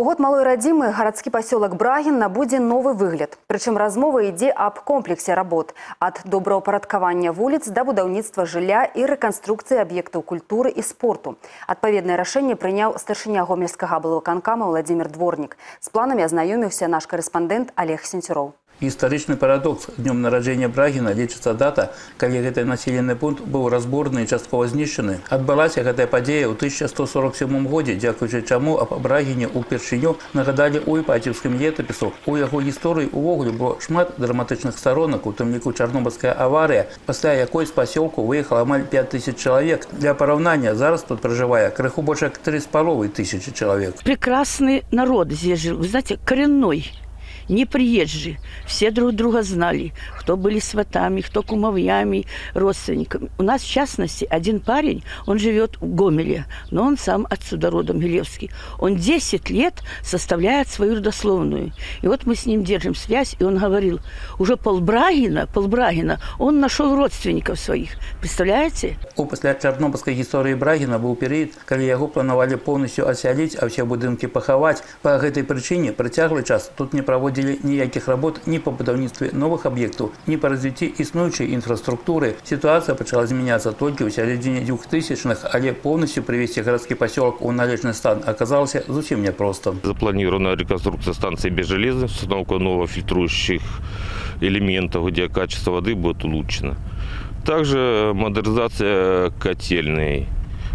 У год малой радзімы гарадскі пасёлак Брагін набудзе новы выгляд. Прычым размова ідзе аб комплексе работ ад добраўпарадкавання вуліц да будаўніцтва жылля і рэканструкцыі аб'ектаў культуры і спорту. Адпаведнае рашэнне прыняў старшыня гомельскага былваканкама Владзімир Дворнік. З планамі азнаёміўся наш карэспандэнт Олег Сенцюроў. Гістарычны парадокс днём нараджэння брагіна лічыцца дата, калі гэты населены пункт быў разборны і часткова знішчаны. Адбылася гэтая падзея ў 1147 годзе, дзякуючы чаму аб брагіне ўпершыню нагадалі ў іпацівскім летапісу. У яго гісторыі ўвогуле было шмат драматычных старонак, у тым ліку чарнобыльская аварыя, пасля якой з пасёлку выехала амаль 5000 чалавек. Для параўнання зараз тут пражывае крыху больш як тры з паловай тысячи чалавек. Прекрасный народ здесь жил, вы знаете, коренной не приезжие. Все друг друга знали, кто были сватами, кто кумовьями, родственниками. У нас, в частности, один парень, он живет в Гомеле, но он сам отсюда родом, Милевский. Он 10 лет составляет свою родословную. И вот мы с ним держим связь, и он говорил, уже полбрагина, полбрагина, он нашел родственников своих. Представляете? У пасля чарнобыльскай гісторыі брагіна быў перыяд, калі яго планавалі поўнасцю асяліць, а ўсе будынкі пахаваць. Па гэтай прычыне працяглы час тут не праводзілі проводили никаких работ ни по будаўніцтве новых объектов, ни по развитию існуючай инфраструктуры. Ситуация начала изменяться только в середине 2000-х, але полностью привести городский поселок в належный стан оказалось зовсім непросто. Запланирована реконструкция станции без железа, установка новых фильтрующих элементов, где качество воды будет улучшено. Также модернизация котельной,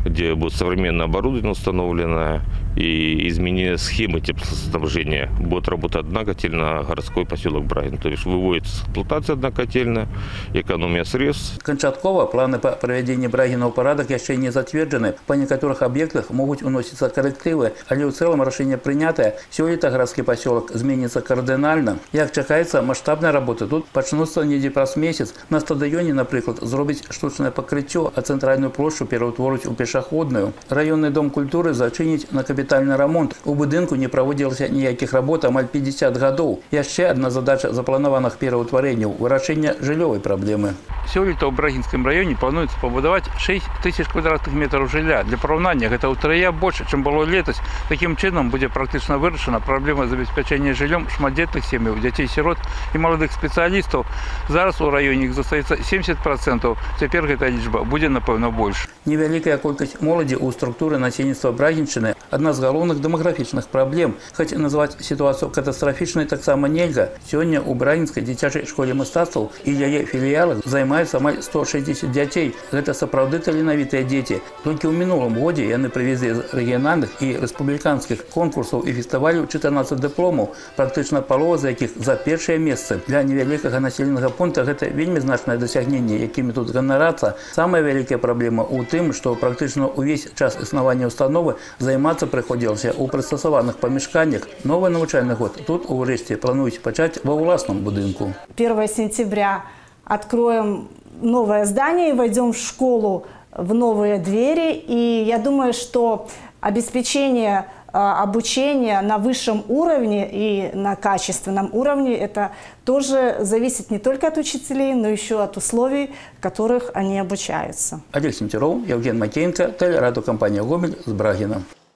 где будет современное оборудование установлено, и изменение схемы теплоснабжения. Будет работать одна котельная, городской поселок Брагин. То есть выводится с эксплуатации одна котельная, экономия средств. Канчаткова планы по проведению Брагина в порядок еще не затверджены. По некоторых объектах могут уноситься коррективы, але в целом решение принятое. Сёлета городский поселок изменится кардинально. Як чекается масштабная работа, тут почнутся недели праз месяц. На стадионе, например, зробить штучное покрытие, а центральную площадь переутворить у пешеходную. Районный дом культуры зачинить на капитал капітальны рамонт у будынку не праводзілася ніякіх работ амаль 50 гадоў яшчэ одна задача запланаваных пераўтварэнняў вырашэння жыллёвай праблемы сёлета ў брагінскім раёне плануецца пабудаваць 6 тысяч квадратных метраў жылля для параўнання гэта ўтрая больше чым было летась такім чынам будзе практычна вырашана праблема забеспячэння жыллём шматдзетных сем'яў дзяцей сірот і маладых спецыялістаў зараз у раёне іх застаецца 70 процентаў цяпер гэта лічба будзе напэўна больш невялікая колькасць моладзі ў структуры насельніцтва брагінчыны адна з галоўных дэмаграфічных праблем хоць назваць сітуацыю катастрафічнай таксама нельга сёння ў бранінскай дзіцячай школе мастацтваў і яе філіялах займаецца амаль 160 дзяцей гэта сапраўды таленавітыя дзеці толькі ў мінулым годзе яны прывезлі з рэгіянальных і рэспубліканскіх конкурсаў і фестывалю 14 дыпломаў практычна палова з якіх за першыя месцы для невялікага населенага пункта гэта вельмі значнае дасягненне якімі тут ганарацца самая вялікая праблема ў тым што практычна ўвесь час існавання установы займацца пры знаходзілася ў прыстасаваных памяшканнях. Новый навучальны год тут урэшце плануюць пачаць ва ўласным будынку. 1 сентября откроем новое здание и войдем в школу в новые двери. И я думаю, что обеспечение обучения на высшем уровне и на качественном уровне, это тоже зависит не только от учителей, но еще от условий, в которых они обучаются. Олег Сентеров, Евген Макеенко, телерадиокомпания «Гомель» с Брагином.